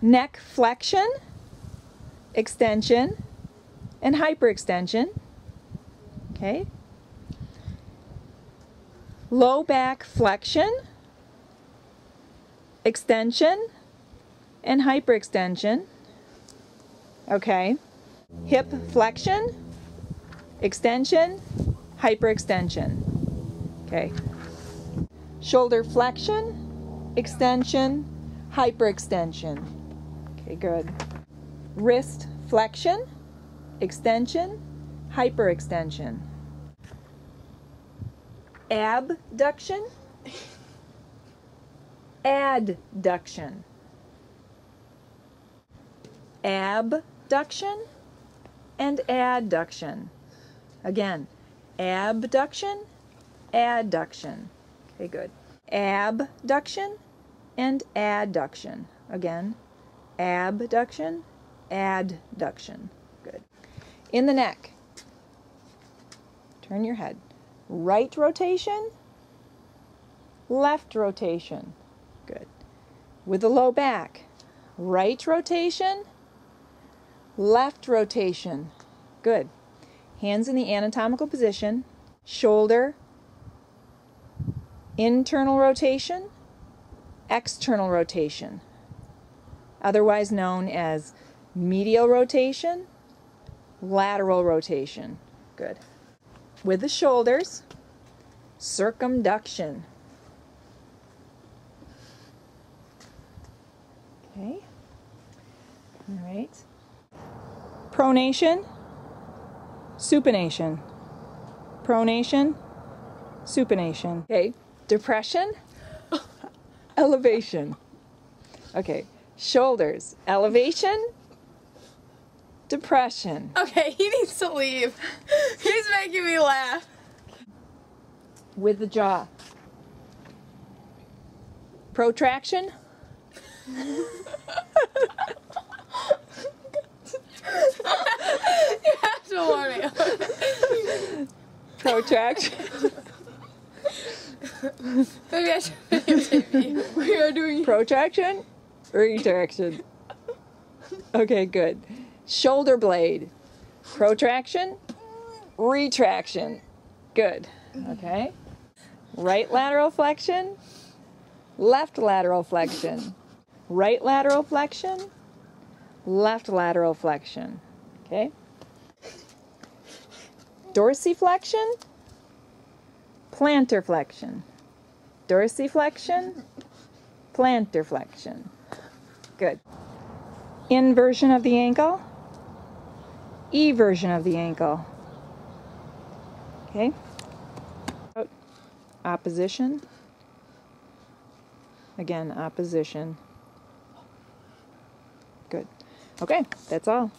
neck flexion, extension, and hyperextension. Okay. Low back flexion, extension, and hyperextension. Okay. Hip flexion, extension, hyperextension. Okay. Shoulder flexion, extension, hyperextension. Okay, good. Wrist flexion, extension, hyperextension. Abduction, adduction. Abduction and adduction. Again, abduction, adduction. Okay, good. Abduction and adduction. Again, abduction, adduction. Good. In the neck, turn your head. Right rotation, left rotation. Good. With the low back, right rotation, left rotation. Good. Hands in the anatomical position, shoulder, internal rotation, external rotation, otherwise known as medial rotation, lateral rotation. Good. With the shoulders, circumduction. Okay. All right. Pronation, supination. Pronation, supination. Okay. Depression, elevation. Okay. Shoulders, elevation, depression. Okay, he needs to leave. He's making me laugh. With the jaw. Protraction, You have to warn me. protraction, Maybe I should. We are doing. protraction, retraction. Okay, good. Shoulder blade, protraction, retraction. Good. Okay. Right lateral flexion, left lateral flexion, right lateral flexion, left lateral flexion. Okay. Dorsiflexion, plantar flexion. Dorsiflexion, plantar flexion. Good. Inversion of the ankle, eversion of the ankle. Okay. Opposition. Again, opposition. Good. Okay, that's all.